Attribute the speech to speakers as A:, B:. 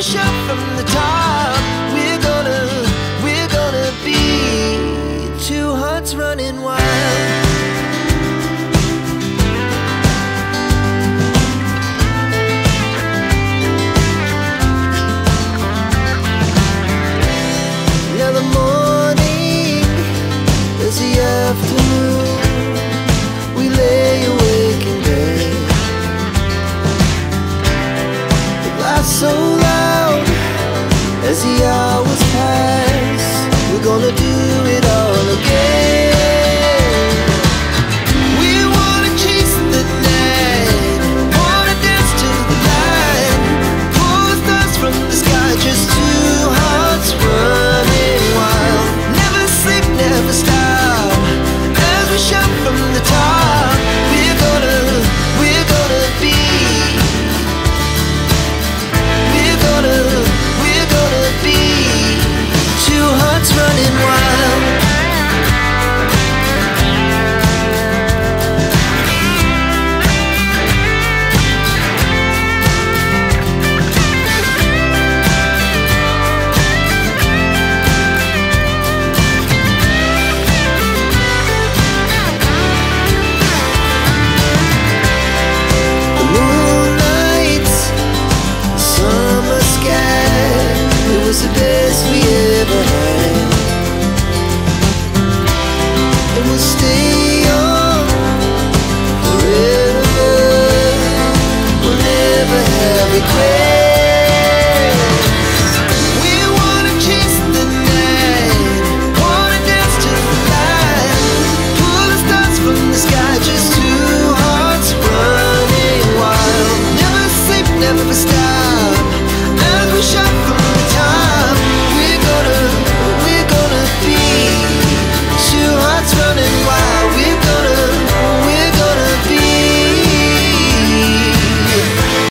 A: As we from the top, we're gonna, we're gonna be two hearts running wild. Now the morning is the afternoon. We lay awake in bed. The laughs so